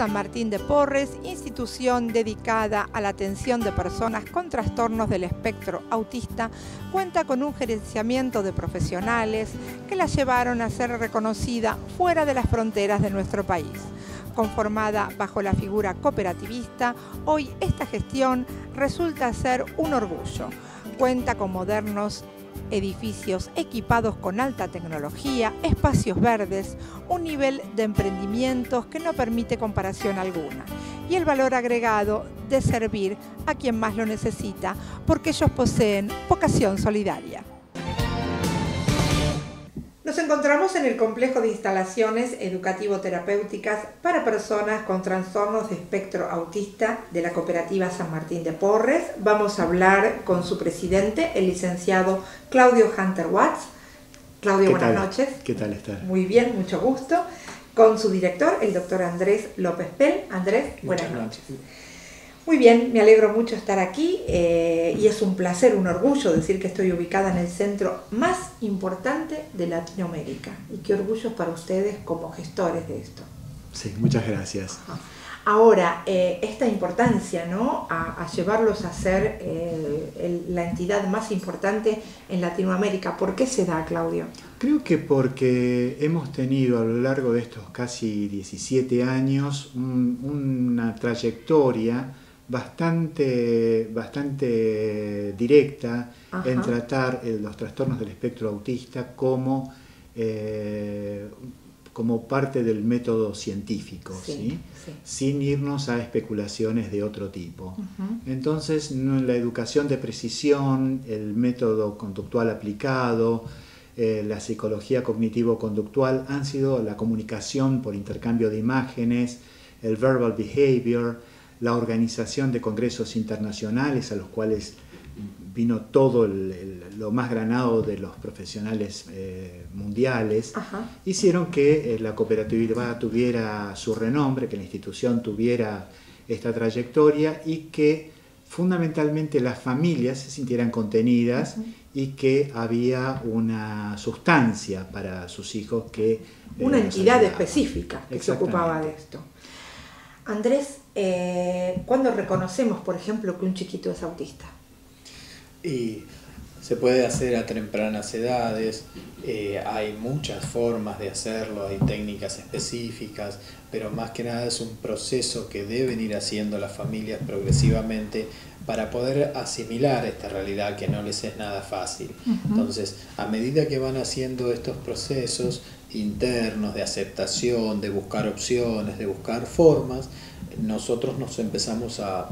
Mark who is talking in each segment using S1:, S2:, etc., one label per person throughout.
S1: San Martín de Porres, institución dedicada a la atención de personas con trastornos del espectro autista, cuenta con un gerenciamiento de profesionales que la llevaron a ser reconocida fuera de las fronteras de nuestro país. Conformada bajo la figura cooperativista, hoy esta gestión resulta ser un orgullo. Cuenta con modernos edificios equipados con alta tecnología, espacios verdes, un nivel de emprendimientos que no permite comparación alguna y el valor agregado de servir a quien más lo necesita porque ellos poseen vocación solidaria. Nos encontramos en el complejo de instalaciones educativo-terapéuticas para personas con trastornos de espectro autista de la cooperativa San Martín de Porres. Vamos a hablar con su presidente, el licenciado Claudio Hunter Watts. Claudio, buenas noches.
S2: ¿Qué tal está?
S1: Muy bien, mucho gusto. Con su director, el doctor Andrés López Pel. Andrés, buenas noches. Muy bien, me alegro mucho estar aquí eh, y es un placer, un orgullo decir que estoy ubicada en el centro más importante de Latinoamérica. Y qué orgullo para ustedes como gestores de esto.
S2: Sí, muchas gracias.
S1: Ahora, eh, esta importancia, ¿no? A, llevarlos a ser eh, la entidad más importante en Latinoamérica. ¿Por qué se da, Claudio?
S2: Creo que porque hemos tenido a lo largo de estos casi 17 años una trayectoria bastante, bastante directa en tratar los trastornos del espectro autista como, eh, como parte del método científico, sin irnos a especulaciones de otro tipo. Entonces, la educación de precisión, el método conductual aplicado, eh, la psicología cognitivo-conductual han sido la comunicación por intercambio de imágenes, el verbal behavior, la organización de congresos internacionales a los cuales vino todo lo más granado de los profesionales eh, mundiales, hicieron que eh, la cooperativa tuviera su renombre, que la institución tuviera esta trayectoria y que fundamentalmente las familias se sintieran contenidas y que había una sustancia para sus hijos que... Eh,
S1: una entidad específica que se ocupaba de esto. Andrés, eh, ¿cuándo reconocemos, por ejemplo, que un chiquito es autista?
S3: Y se puede hacer a tempranas edades, eh, hay muchas formas de hacerlo, hay técnicas específicas, pero más que nada es un proceso que deben ir haciendo las familias progresivamente para poder asimilar esta realidad que no les es nada fácil. Entonces, a medida que van haciendo estos procesos internos de aceptación, de buscar opciones, de buscar formas, nosotros nos empezamos a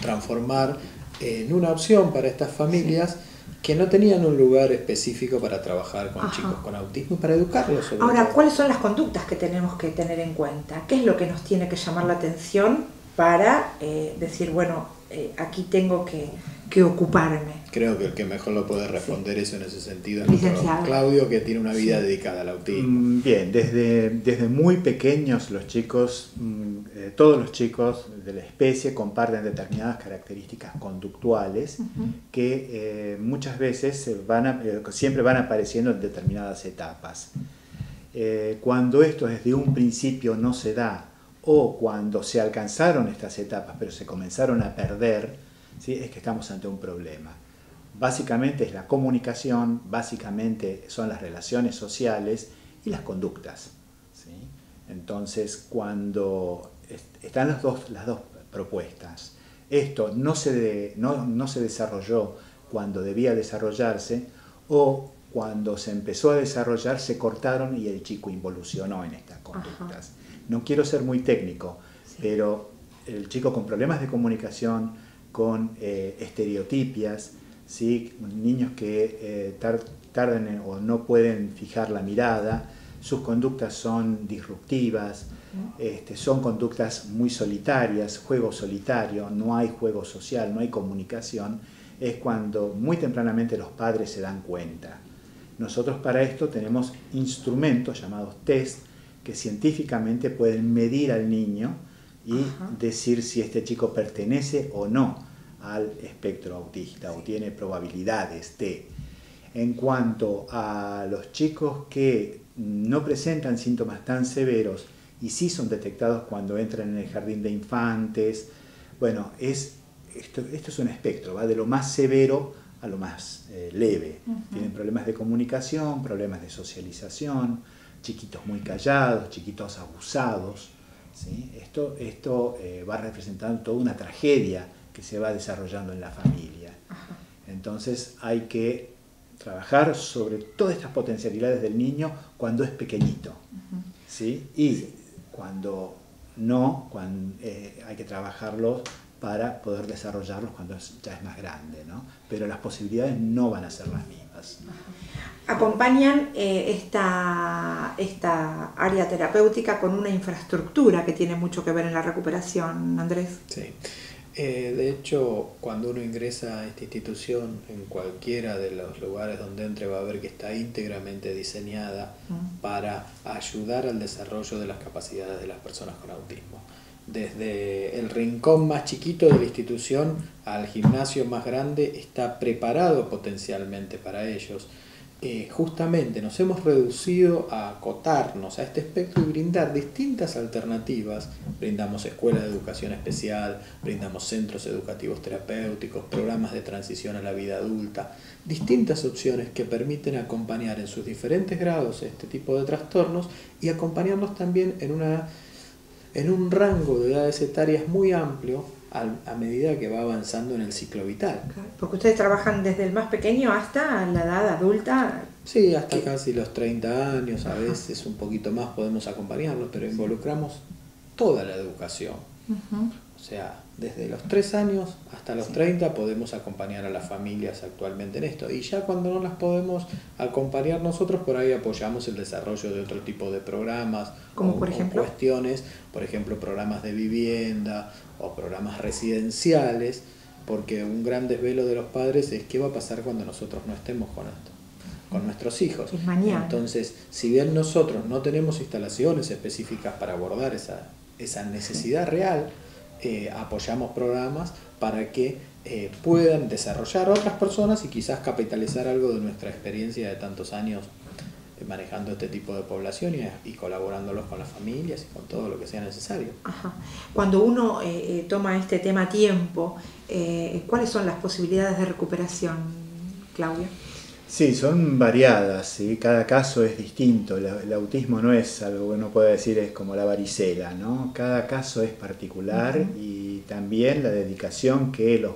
S3: transformar en una opción para estas familias que no tenían un lugar específico para trabajar con chicos con autismo y para educarlos.
S1: Ahora, ¿cuáles son las conductas que tenemos que tener en cuenta? ¿Qué es lo que nos tiene que llamar la atención para eh, decir, bueno, eh, aquí tengo que, ocuparme.
S3: Creo que el que mejor lo puede responder eso en ese sentido es Claudio, que tiene una vida dedicada al autismo.
S2: Mm, bien, desde, desde muy pequeños los chicos, mm, eh, todos los chicos de la especie comparten determinadas características conductuales que eh, muchas veces van siempre van apareciendo en determinadas etapas. cuando esto desde un principio no se da o cuando se alcanzaron estas etapas pero se comenzaron a perder, ¿sí? es que estamos ante un problema. Básicamente es la comunicación, básicamente son las relaciones sociales y las conductas. Entonces, cuando están las dos, las dos propuestas, esto no se, no, no se desarrolló cuando debía desarrollarse o cuando se empezó a desarrollar se cortaron y el chico involucionó en estas conductas no quiero ser muy técnico, pero el chico con problemas de comunicación, con eh, estereotipias, ¿sí? niños que eh, tardan o no pueden fijar la mirada, sus conductas son disruptivas, este, son conductas muy solitarias, juego solitario, no hay juego social, no hay comunicación, es cuando muy tempranamente los padres se dan cuenta. Nosotros para esto tenemos instrumentos llamados test, que científicamente pueden medir al niño y decir si este chico pertenece o no al espectro autista o tiene probabilidades de. En cuanto a los chicos que no presentan síntomas tan severos y sí son detectados cuando entran en el jardín de infantes. Bueno, es, esto, esto es un espectro, va de lo más severo a lo más eh, leve. Tienen problemas de comunicación, problemas de socialización, chiquitos muy callados, chiquitos abusados. ¿sí? Esto, esto eh, va representando toda una tragedia que se va desarrollando en la familia. Entonces hay que trabajar sobre todas estas potencialidades del niño cuando es pequeñito. ¿sí? Y cuando no, cuando, eh, hay que trabajarlos para poder desarrollarlos cuando ya es más grande, ¿no? Pero las posibilidades no van a ser las mismas.
S1: Acompañan eh, esta, esta área terapéutica con una infraestructura que tiene mucho que ver en la recuperación, Andrés.
S3: Sí. Eh, de hecho, cuando uno ingresa a esta institución, en cualquiera de los lugares donde entre, va a ver que está íntegramente diseñada mm. para ayudar al desarrollo de las capacidades de las personas con autismo. Desde el rincón más chiquito de la institución al gimnasio más grande está preparado potencialmente para ellos eh, justamente nos hemos reducido a acotarnos a este espectro y brindar distintas alternativas. Brindamos escuelas de educación especial, brindamos centros educativos terapéuticos, programas de transición a la vida adulta, distintas opciones que permiten acompañar en sus diferentes grados este tipo de trastornos y acompañarnos también en, una, en un rango de edades etarias muy amplio a, medida que va avanzando en el ciclo vital.
S1: porque ustedes trabajan desde el más pequeño hasta la edad adulta.
S3: Sí, hasta casi los 30 años, a veces un poquito más podemos acompañarlos, pero involucramos toda la educación. O sea, desde los 3 años hasta los 30 podemos acompañar a las familias actualmente en esto. Y ya cuando no las podemos acompañar nosotros, por ahí apoyamos el desarrollo de otro tipo de programas
S1: como por ejemplo.
S3: cuestiones, por ejemplo, programas de vivienda o programas residenciales, porque un gran desvelo de los padres es qué va a pasar cuando nosotros no estemos con esto con nuestros hijos. Entonces, si bien nosotros no tenemos instalaciones específicas para abordar esa, esa necesidad real, eh, apoyamos programas para que eh, puedan desarrollar otras personas y quizás capitalizar algo de nuestra experiencia de tantos años eh, manejando este tipo de población y, colaborándolos con las familias y con todo lo que sea necesario.
S1: Cuando uno toma este tema a tiempo, ¿cuáles son las posibilidades de recuperación, Claudia?
S2: Sí, son variadas, ¿sí? cada caso es distinto. El, autismo no es algo que uno puede decir es como la varicela, ¿no? Cada caso es particular y también la dedicación que los,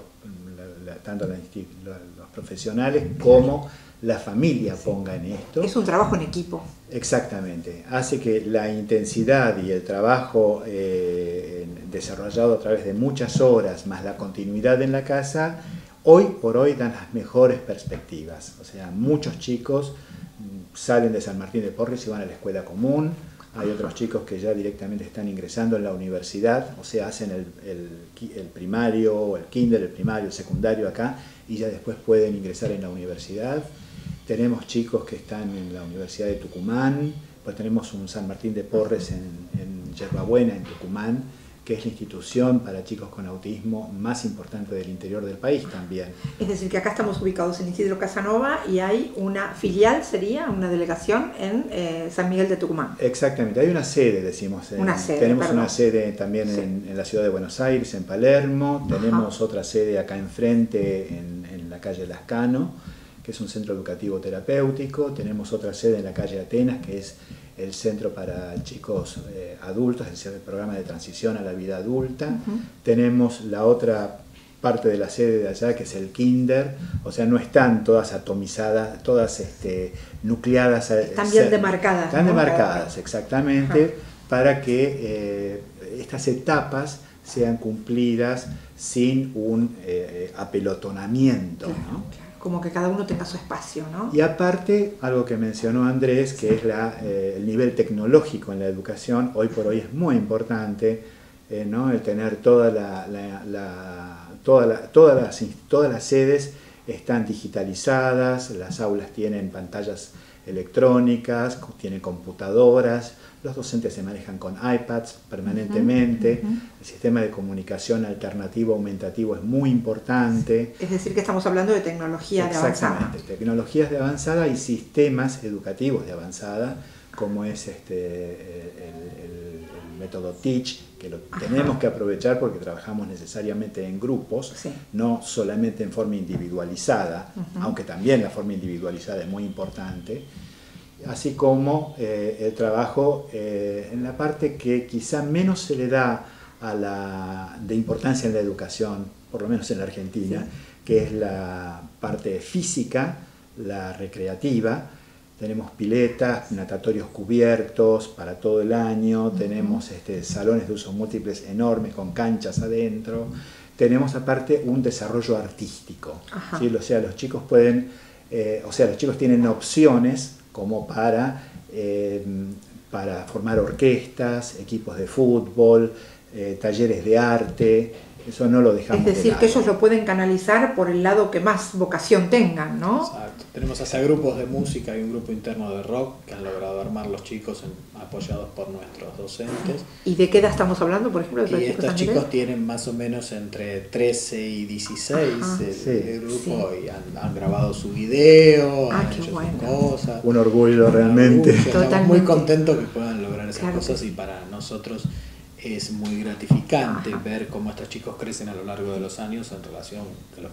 S2: tanto los, profesionales como la familia ponga en esto.
S1: Es un trabajo en equipo.
S2: Exactamente. Hace que la intensidad y el trabajo eh, desarrollado a través de muchas horas, más la continuidad en la casa, hoy por hoy dan las mejores perspectivas. O sea, muchos chicos mm, salen de San Martín de Porres y van a la escuela común. Hay otros chicos que ya directamente están ingresando en la universidad, o sea, hacen el, el, primario, el kinder, el primario, el secundario acá, y ya después pueden ingresar en la universidad. Tenemos chicos que están en la Universidad de Tucumán, pues tenemos un San Martín de Porres en, en Yerbabuena, en Tucumán, que es la institución para chicos con autismo más importante del interior del país también.
S1: Es decir, que acá estamos ubicados en Isidro Casanova y hay una filial, sería una delegación en eh, San Miguel de Tucumán.
S2: Exactamente, hay una sede, decimos.
S1: Una sede,
S2: tenemos una sede también en, la ciudad de Buenos Aires, en Palermo, tenemos otra sede acá enfrente en, en la calle Lascano, que es un centro educativo terapéutico, tenemos otra sede en la calle Atenas, que es el Centro para Chicos eh, Adultos, el programa de transición a la vida adulta. Tenemos la otra parte de la sede de allá, que es el Kinder, o sea, no están todas atomizadas, todas este, nucleadas.
S1: Eh, están bien demarcadas.
S2: Están demarcadas, exactamente, para que eh, estas etapas sean cumplidas sin un apelotonamiento. ¿no?
S1: Como que cada uno tenga su espacio, ¿no?
S2: Y aparte, algo que mencionó Andrés, que es la, eh, el nivel tecnológico en la educación, hoy por hoy es muy importante, eh, ¿no? El tener toda la, todas, las, todas las sedes están digitalizadas, las aulas tienen pantallas electrónicas, tienen computadoras, los docentes se manejan con iPads permanentemente, el sistema de comunicación alternativo aumentativo es muy importante.
S1: Es decir, que estamos hablando de tecnología de avanzada.
S2: Exactamente, tecnologías de avanzada y sistemas educativos de avanzada, como es este, el, método Teach, que lo tenemos que aprovechar porque trabajamos necesariamente en grupos, no solamente en forma individualizada, aunque también la forma individualizada es muy importante, así como eh, el trabajo eh, en la parte que quizá menos se le da a la, de importancia en la educación, por lo menos en la Argentina, que es la parte física, la recreativa, tenemos piletas, natatorios cubiertos para todo el año, tenemos este, salones de uso múltiples enormes con canchas adentro, tenemos aparte un desarrollo artístico, o sea, los chicos pueden, eh, o sea, los chicos tienen opciones como para, eh, para formar orquestas, equipos de fútbol, eh, talleres de arte, eso no lo dejamos.
S1: Es decir, que ellos lo pueden canalizar por el lado que más vocación tengan, ¿no?
S3: Exacto. Tenemos hasta grupos de música y un grupo interno de rock que han logrado armar los chicos apoyados por nuestros docentes.
S1: ¿Y de qué edad estamos hablando, por ejemplo?
S3: y estos chicos tienen más o menos entre 13 y 16 el, grupo y han, grabado su video, ah, han hecho cosas.
S2: Un orgullo realmente.
S3: Estamos muy contentos que puedan lograr esas cosas y para nosotros es muy gratificante ver cómo estos chicos crecen a lo largo de los años en relación,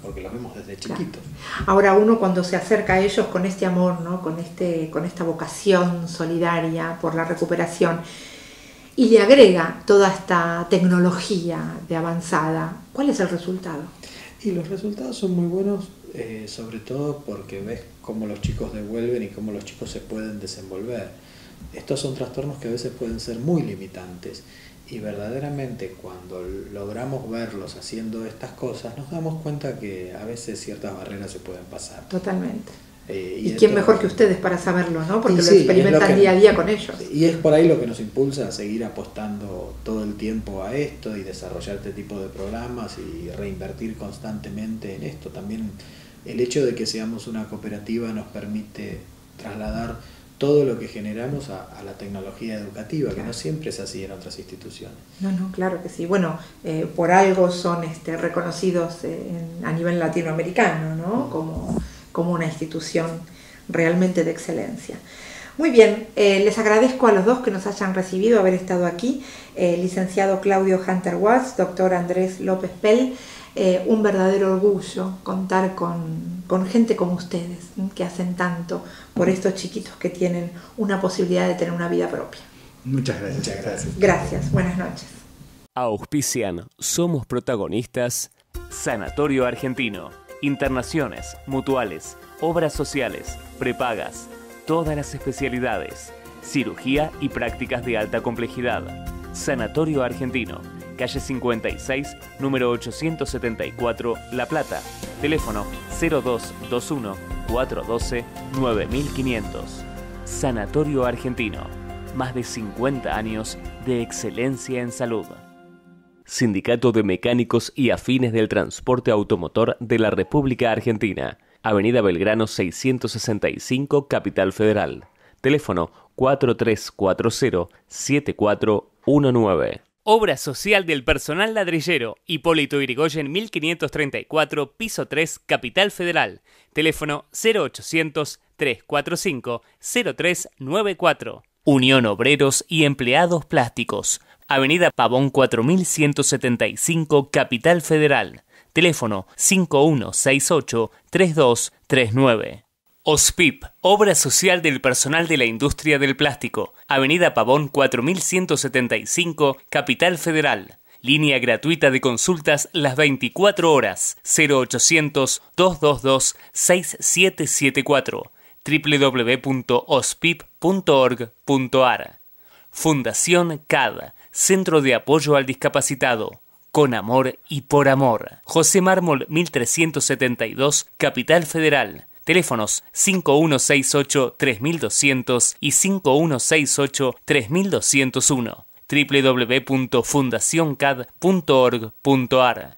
S3: porque los vemos desde chiquitos.
S1: Ahora uno cuando se acerca a ellos con este amor, ¿no? con, este, con esta vocación solidaria por la recuperación, y le agrega toda esta tecnología de avanzada, ¿cuál es el resultado?
S3: Y los resultados son muy buenos, eh, sobre todo porque ves cómo los chicos devuelven y cómo los chicos se pueden desenvolver. Estos son trastornos que a veces pueden ser muy limitantes y verdaderamente cuando logramos verlos haciendo estas cosas, nos damos cuenta que a veces ciertas barreras se pueden pasar.
S1: Totalmente. Eh, y, quién mejor que ustedes para saberlo, ¿no? Porque lo experimentan día a día con ellos.
S3: Y es por ahí lo que nos impulsa a seguir apostando todo el tiempo a esto y desarrollar este tipo de programas y reinvertir constantemente en esto. También el hecho de que seamos una cooperativa nos permite trasladar todo lo que generamos a, la tecnología educativa, que no siempre es así en otras instituciones.
S1: No, no, claro que sí. Bueno, eh, por algo son este, reconocidos a nivel latinoamericano, ¿no? Como, como, una institución realmente de excelencia. Muy bien, eh, les agradezco a los dos que nos hayan recibido, haber estado aquí, eh, licenciado Claudio Hunter Watts, doctor Andrés López Pell. Eh, un verdadero orgullo contar con, gente como ustedes, que hacen tanto por estos chiquitos que tienen una posibilidad de tener una vida propia.
S2: Muchas gracias. Muchas
S1: gracias. Gracias, buenas noches.
S4: Auspician, somos protagonistas, Sanatorio Argentino, internaciones, mutuales, obras sociales, prepagas, todas las especialidades, cirugía y prácticas de alta complejidad. Sanatorio Argentino calle 56, número 874, La Plata. Teléfono 0221 412 9500. Sanatorio Argentino. Más de 50 años de excelencia en salud. Sindicato de Mecánicos y Afines del Transporte Automotor de la República Argentina. Avenida Belgrano 665, Capital Federal. Teléfono 4340 7419. Obra social del personal ladrillero. Hipólito Irigoyen 1534, piso 3, Capital Federal. Teléfono 0800 345 0394. Unión Obreros y Empleados Plásticos. Avenida Pavón 4175, Capital Federal. Teléfono 5168 3239. OSPIP, Obra Social del Personal de la Industria del Plástico, Avenida Pavón 4175, Capital Federal. Línea gratuita de consultas las 24 horas 0800-222-6774 www.ospip.org.ar Fundación CAD, Centro de Apoyo al Discapacitado. Con amor y por amor. José Mármol 1372, Capital Federal Teléfonos 5168-3200 y 5168-3201 www.fundacioncad.org.ar